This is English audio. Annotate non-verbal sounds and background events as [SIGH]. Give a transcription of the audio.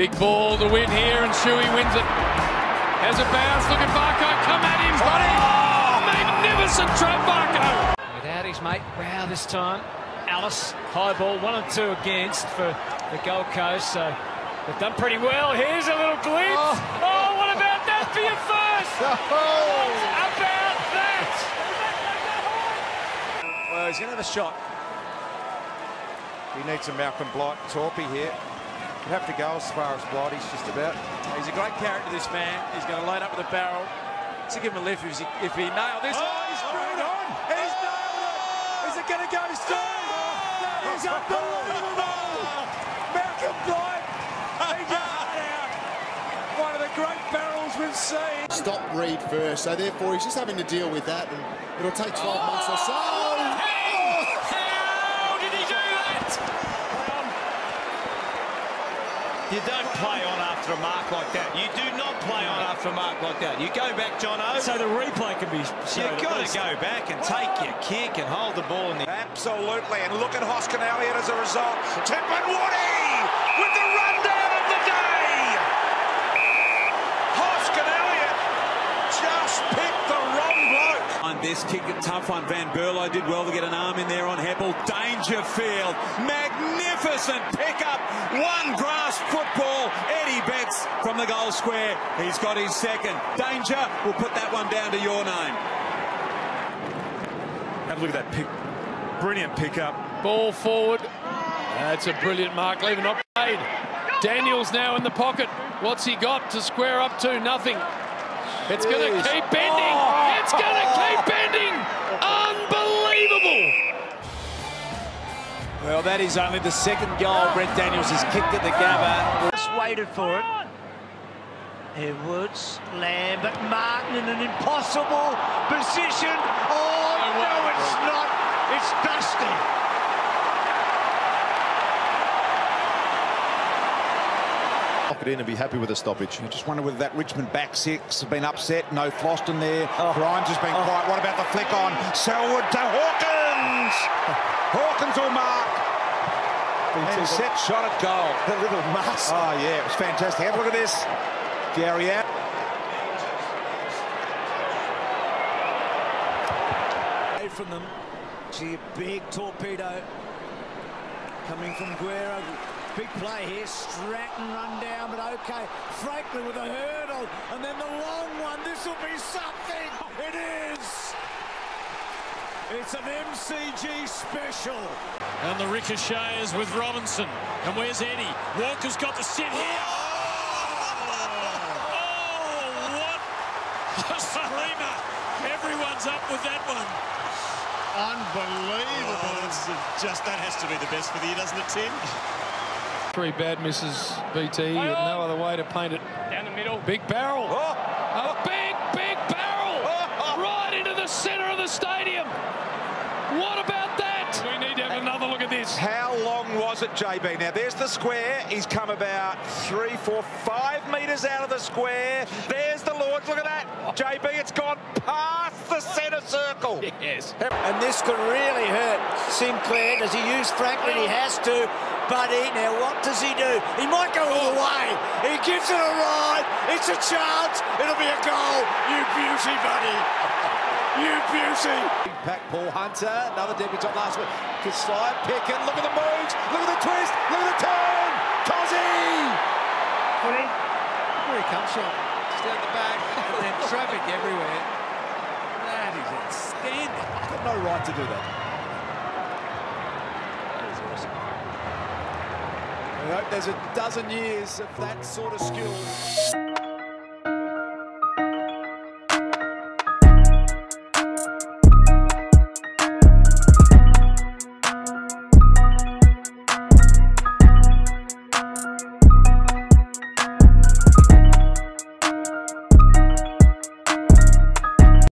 Big ball to win here, and Shuey wins it. Has a bounce. Look at Barco. Come at him, buddy. Oh, magnificent trap, Barco. Without his mate, wow, this time. Alice, high ball, one and two against for the Gold Coast. So they've done pretty well. Here's a little glimpse. Oh, oh what about that for your first? Oh. [LAUGHS] What about that? Well, he's going to have a shot. He needs a Malcolm Blight Torpy here. He'd have to go as far as Blighty's just about. He's a great character, this man. He's going to load up with a barrel. To give him a lift if he, if he nailed this. Oh, he's oh, screwed on. on. He's nailed it. Is it going to go straight? Oh, that is oh, unbelievable. Oh. Malcolm Blight. He got it out. One of the great barrels we've seen. Stop Reed first, so therefore he's just having to deal with that, and it'll take 12 months or so. How did he do that? You don't play on after a mark like that. You do not play on after a mark like that. You go back, John O. So the replay can be. You've got to go back and take your kick and hold the ball in the... Absolutely, and look at Hoskin Elliott as a result. Tipungwuti with the rundown of the day. Hoskin Elliott just picked the wrong bloke. On this kick, a tough one. Van Berlo did well to get an arm in there on Heppel. Dangerfield, magnificent pickup. One grass football. Eddie Betts from the goal square. He's got his second. Danger, we'll put that one down to your name. Have a look at that pick. Brilliant pickup. Ball forward. That's a brilliant mark. Lever not played. Daniels now in the pocket. What's he got to square up to? Nothing. It's going to keep bending. Oh! It's going to keep Well, that is only the second goal Brent Daniels has kicked at the Gabba. Just waited for it. Edwards, Lambert, Martin in an impossible position. Oh, oh no, it's not. It's Dusty. Lock it in and be happy with the stoppage. I just wonder whether that Richmond back six have been upset. No Floston there. Oh. Grimes has been oh. quiet. What about the flick on? Selwood to Hawkins. [LAUGHS] Hawkins will mark. And set shot at goal. The little mask. Oh, yeah, it was fantastic. Have a look at this. Gary out. Away from them. Gee, a big torpedo coming from Guerra. Big play here. Stratton run down, but okay. Franklin with a hurdle, and then the long one. This will be something. It is. It's an MCG special. And the ricochet is with Robinson. And where's Eddie? Walker's got to sit here. Oh! oh, what a screamer. Everyone's up with that one. Unbelievable. Oh, just that has to be the best for the year, doesn't it, Tim? Three bad misses, BT. No other way to paint it. Down the middle. Big barrel. A big, big barrel. right into the centre of the stadium. What about that? We need to have another look at this. How long was it, JB? Now, there's the square. He's come about three, four, five metres out of the square. There's the Lords. Look at that. JB, it's gone past the centre circle. [LAUGHS] Yes. And this could really hurt Sinclair. Does he use Franklin? He has to. Buddy, now what does he do? He might go all the way. He gives it a ride. It's a chance. It'll be a goal. You beauty, buddy. You beauty. Pack Paul Hunter, another debutant last week. Could slide, pick and look at the moves, look at the twist, look at the turn. Cozzy! Here he comes from. Just down the back, [LAUGHS] and then traffic everywhere. That is outstanding. I've got no right to do that. That is awesome. I hope there's a dozen years of that sort of skill.